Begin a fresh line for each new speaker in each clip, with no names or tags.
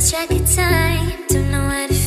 feels like a time. Don't know how to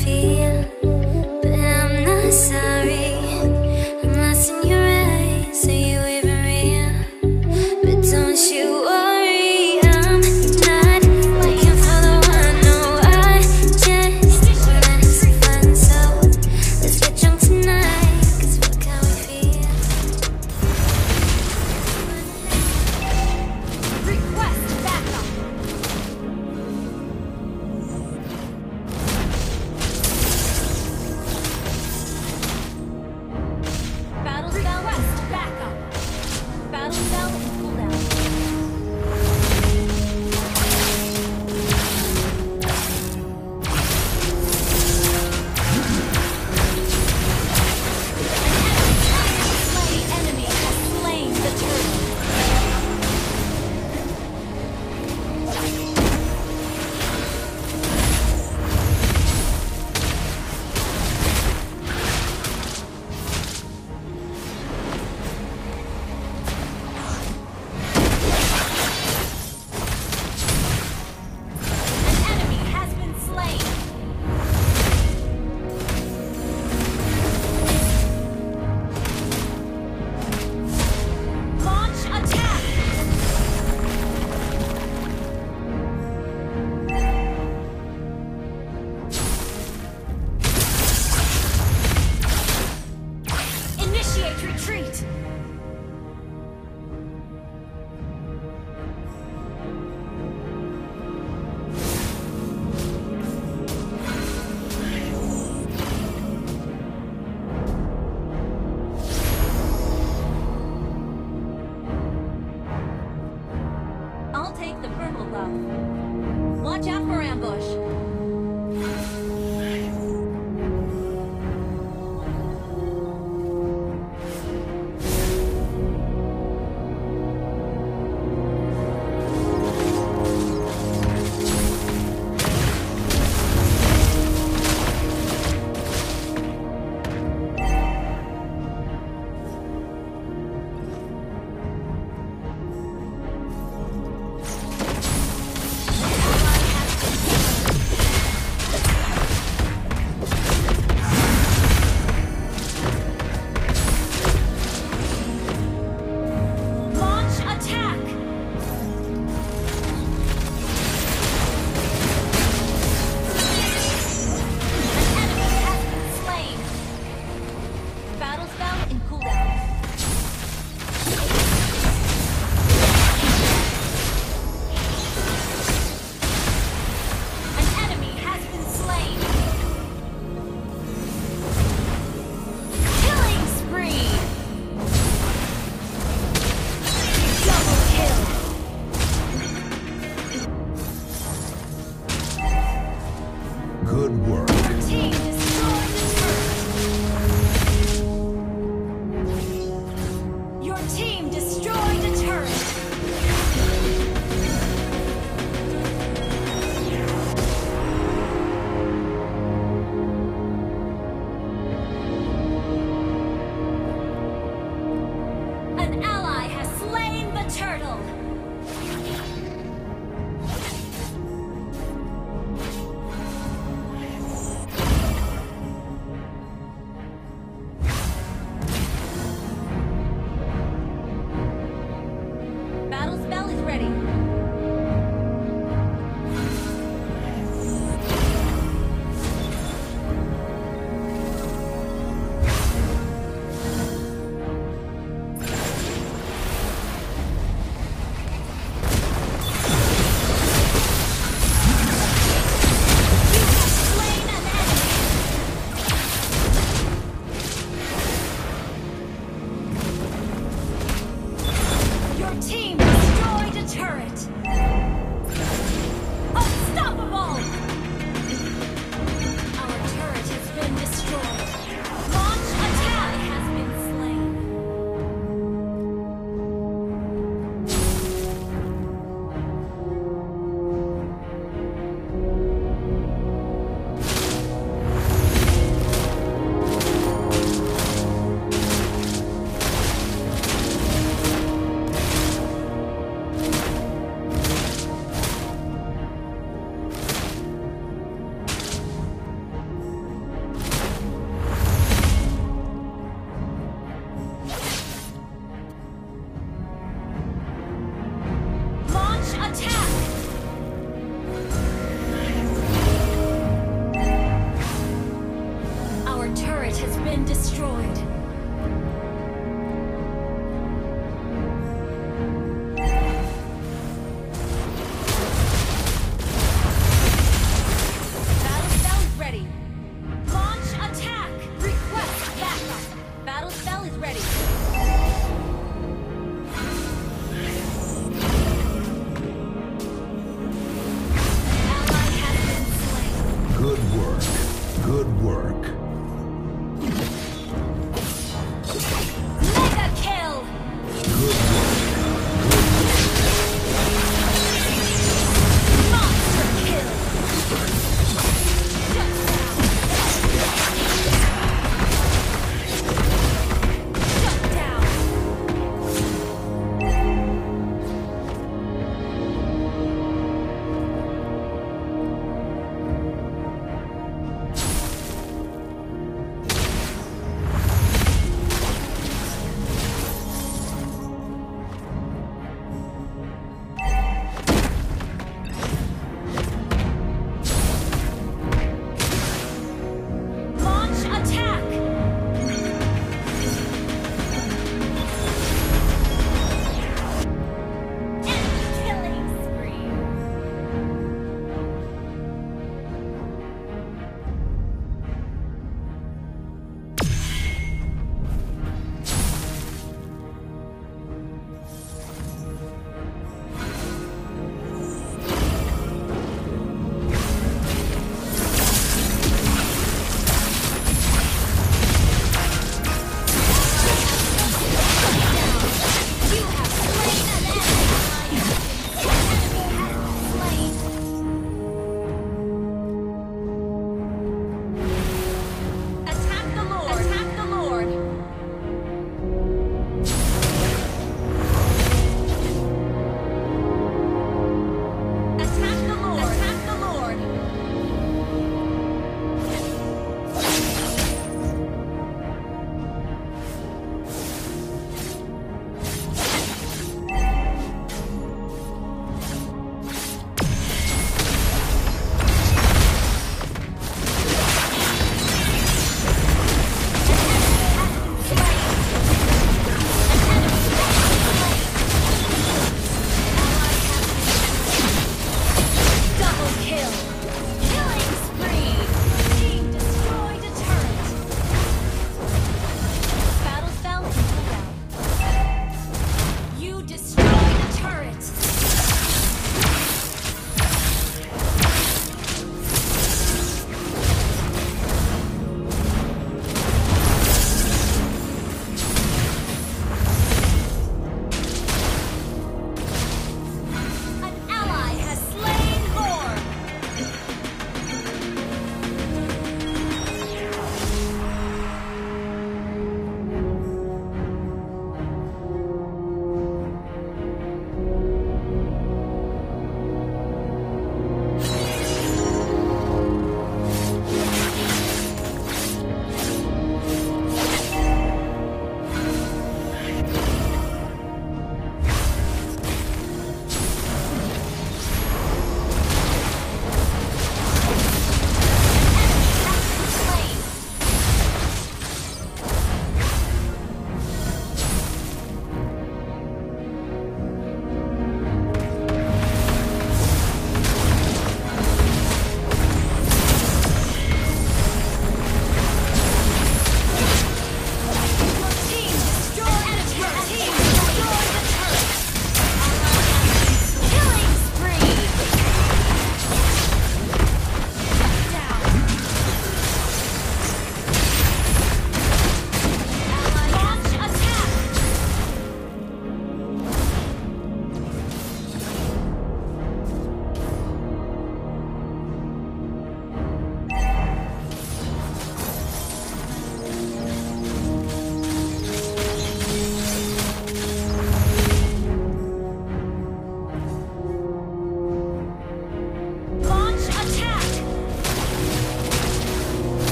Watch out for ambush.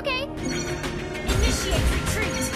Okay. Initiate
retreat.